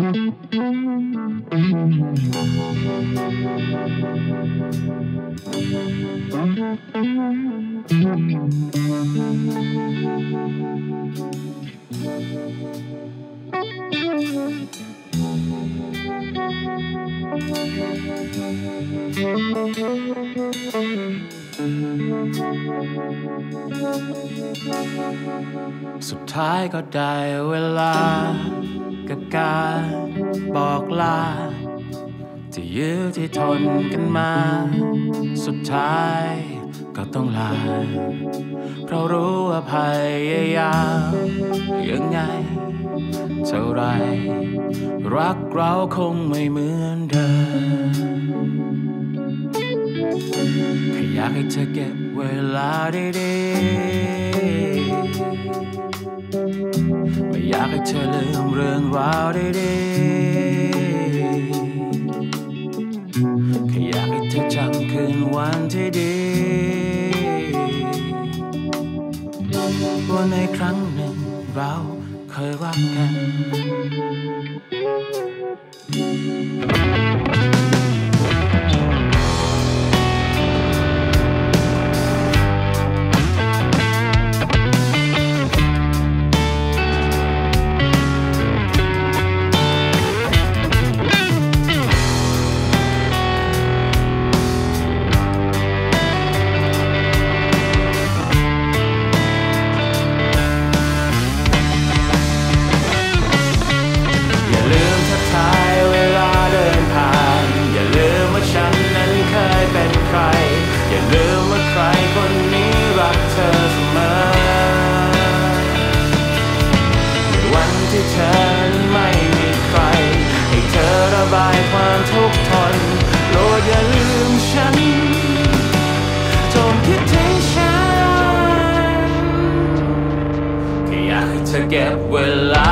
สุดท้ายก็ได้เวลา กับการบอกลา ที่ยื้อที่ทนกันมา สุดท้ายก็ต้องลา เพราะรู้ว่าพยายามยังไง เท่าไร รักเราคงไม่เหมือนเดิมแค่อยากให้เธอเก็บเวลาดีๆ ให้เธอลืมเรื่องราวไดีๆแค่อยากให้เธอจำคืนวันที่ดี ว่าในครั้งหนึ่งเราเคยรักกันายความทุกข์ทนโปรดอย่าลืมฉันจงคิดถึงฉันแค่อยากให้เธอเก็บเวลา